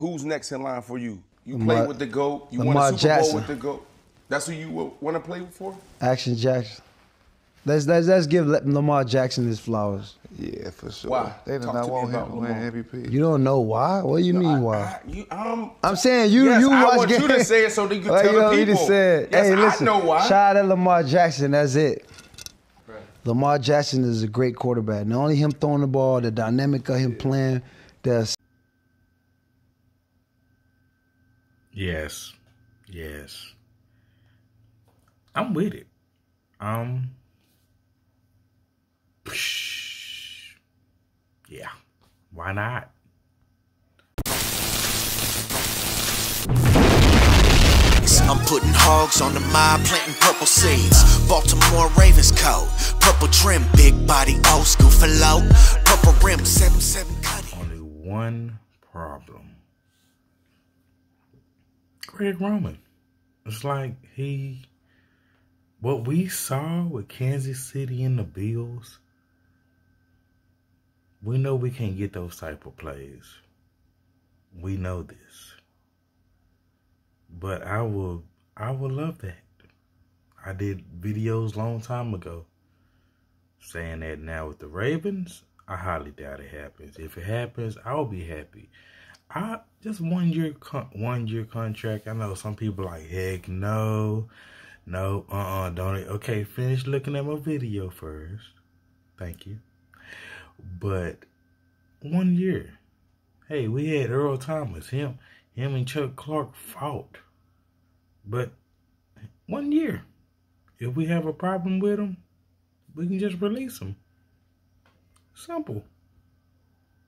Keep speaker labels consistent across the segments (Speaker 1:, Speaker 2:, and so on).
Speaker 1: Who's next in line for you? You
Speaker 2: Lamar-
Speaker 1: played with the GOAT. You
Speaker 2: Lamar
Speaker 1: won a Super
Speaker 2: Jackson.
Speaker 1: Bowl with the GOAT. That's who you want to play for?
Speaker 2: Action Jackson. Let's let's let's give Lamar Jackson his flowers.
Speaker 3: Yeah, for sure.
Speaker 1: Why?
Speaker 3: They did
Speaker 1: Talk
Speaker 3: not want him
Speaker 1: about
Speaker 3: to win MVP.
Speaker 2: You don't know why? What do you mean why?
Speaker 1: I, you, um,
Speaker 2: I'm saying you
Speaker 1: Yes,
Speaker 2: you
Speaker 1: I
Speaker 2: watch
Speaker 1: want you
Speaker 2: games.
Speaker 1: to say it so that you can
Speaker 2: Well,
Speaker 1: tell
Speaker 2: you
Speaker 1: the
Speaker 2: know, you
Speaker 1: people.
Speaker 2: just said,
Speaker 1: Yes,
Speaker 2: hey,
Speaker 1: I know why.
Speaker 2: shout out to Lamar Jackson. That's it. Lamar Jackson is a great quarterback. Not only him throwing the ball, the dynamic of him playing, the
Speaker 4: Yes. Yes. I'm with it. Um Yeah. Why not?
Speaker 5: I'm putting hogs on the mob, planting purple seeds. Baltimore Ravens coat, purple trim, big body, old school for low. Purple rim, 7-7 cutty.
Speaker 4: Only one problem. Greg Roman. It's like he what we saw with Kansas City and the Bills, we know we can't get those type of plays. We know this. But I will I would love that. I did videos long time ago saying that now with the Ravens, I highly doubt it happens. If it happens, I'll be happy. I just one year one year contract. I know some people like heck no, no, uh uh-uh, don't. it- Okay, finish looking at my video first. Thank you. But one year, hey, we had Earl Thomas. Him, him and Chuck Clark fought. But one year, if we have a problem with him, we can just release him. Simple.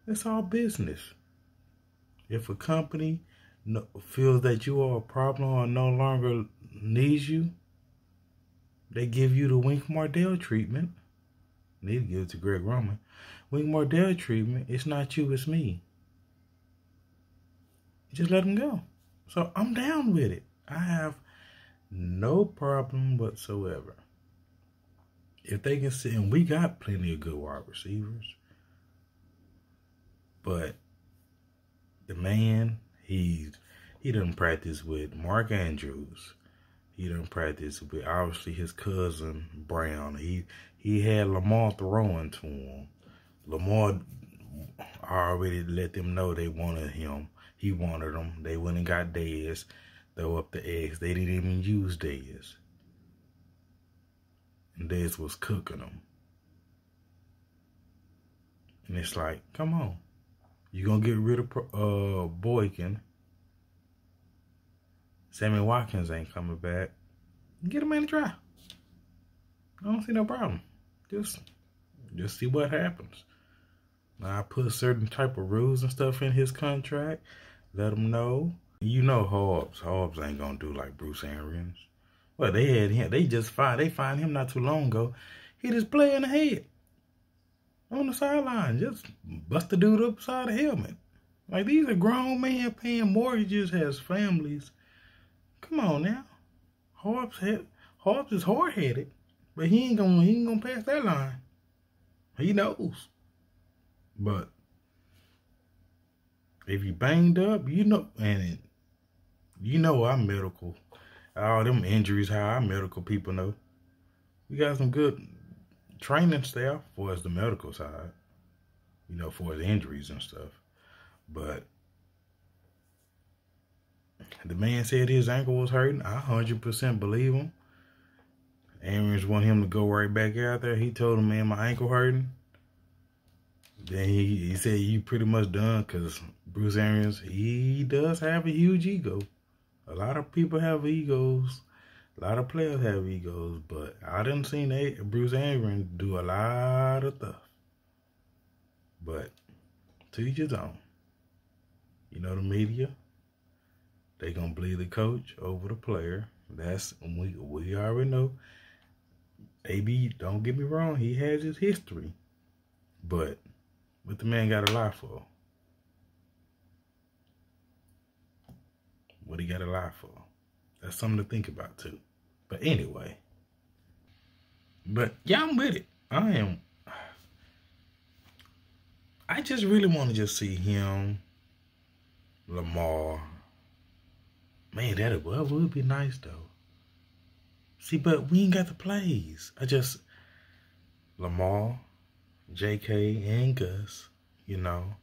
Speaker 4: It's all business. If a company feels that you are a problem or no longer needs you, they give you the Wink Martindale treatment. Need to give it to Greg Roman. Wink Martindale treatment. It's not you, it's me. Just let them go. So I'm down with it. I have no problem whatsoever. If they can sit, and we got plenty of good wide receivers, but the man, he's he doesn't practice with Mark Andrews. He doesn't practice with obviously his cousin Brown. He he had Lamar throwing to him. Lamar already let them know they wanted him. He wanted them. They went and got Dez, throw up the eggs. They didn't even use Dez. And Dez was cooking them. And it's like, come on. You gonna get rid of uh Boykin. Sammy Watkins ain't coming back. Get him in the try. I don't see no problem. Just just see what happens. I put certain type of rules and stuff in his contract. Let him know. You know Harbs. Harbs ain't gonna do like Bruce Arians. Well, they had him. They just find they find him not too long ago. He just play in the head on the sideline, just bust the dude upside the helmet. Like these are grown men paying mortgages, has families. Come on now, Harbs, Harbs is hard headed, but he ain't gonna he ain't gonna pass that line. He knows, but if you banged up, you know, and you know I'm medical. All them injuries, how our medical people know. We got some good training staff for as the medical side, you know, for his injuries and stuff. But the man said his ankle was hurting. I 100% believe him. Arians want him to go right back out there. He told him, man, my ankle hurting. Then he, he said, you pretty much done because Bruce Arians, he does have a huge ego. A lot of people have egos. A lot of players have egos, but I didn't see A- Bruce Arians do a lot of stuff. But to each his own. You know the media, they gonna bleed the coach over the player. That's we we already know. AB, don't get me wrong, he has his history, but what the man got a lie for? What he got a lie for? That's something to think about too. But anyway, but yeah, I'm with it. I am. I just really want to just see him Lamar. Man, that well, would be nice though. See, but we ain't got the plays. I just Lamar, J.K. and Gus. You know.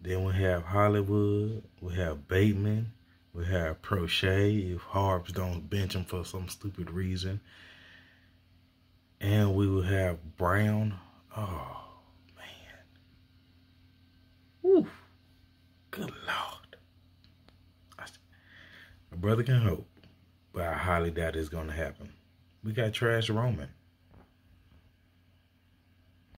Speaker 4: Then we have Hollywood. We have Bateman. We have Proche if Harbs don't bench him for some stupid reason. And we will have Brown. Oh, man. Woo. Good Lord. I, my brother can hope, but I highly doubt it's going to happen. We got Trash Roman.